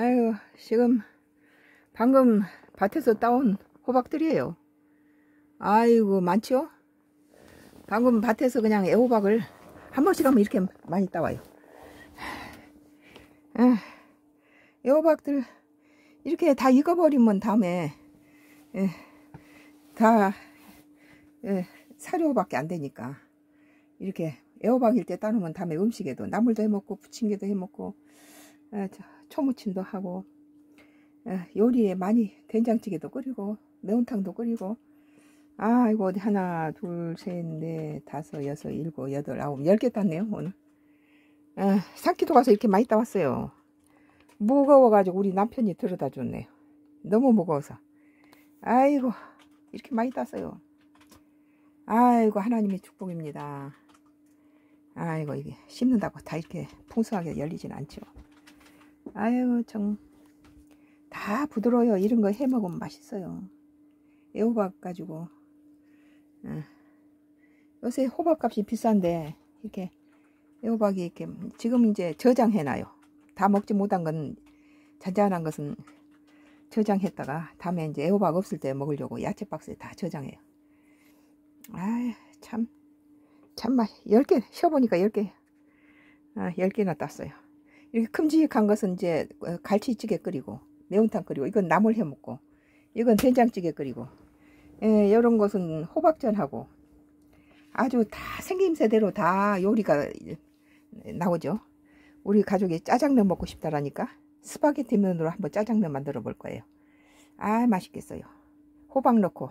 아유, 지금 방금 밭에서 따온 호박들이에요. 아이고, 많죠? 방금 밭에서 그냥 애호박을 한 번씩 하면 이렇게 많이 따와요. 아, 애호박들 이렇게 다 익어버리면 다음에 예, 다 예, 사료밖에 안 되니까 이렇게 애호박일 때 따놓으면 다음에 음식에도 나물도 해먹고 부침개도 해먹고 아, 초무침도 하고 아, 요리에 많이 된장찌개도 끓이고 매운탕도 끓이고 아 이거 어디 하나 둘셋넷 다섯 여섯 일곱 여덟 아홉 열 개 땄네요 오늘. 아, 산기도 가서 이렇게 많이 따왔어요. 무거워가지고 우리 남편이 들여다 줬네요. 너무 무거워서. 아이고 이렇게 많이 땄어요. 아이고 하나님의 축복입니다. 아이고 이게 씹는다고 다 이렇게 풍성하게 열리진 않죠 아이고 정다 부드러워요 이런 거 해먹으면 맛있어요 애호박 가지고 어. 요새 호박값이 비싼데 이렇게 애호박이 이렇게 지금 이제 저장해놔요. 다 먹지 못한 건 잔잔한 것은 저장했다가 다음에 이제 애호박 없을 때 먹으려고 야채 박스에 다 저장해요. 아참 참맛 10개 세어보니까 10개 아, 10개나 땄어요. 이렇게 큼직한 것은 이제 갈치찌개 끓이고 매운탕 끓이고 이건 나물 해 먹고 이건 된장찌개 끓이고 예, 이런 것은 호박전하고 아주 다 생김새대로 다 요리가 나오죠. 우리 가족이 짜장면 먹고 싶다라니까 스파게티 면으로 한번 짜장면 만들어 볼 거예요. 아 맛있겠어요. 호박 넣고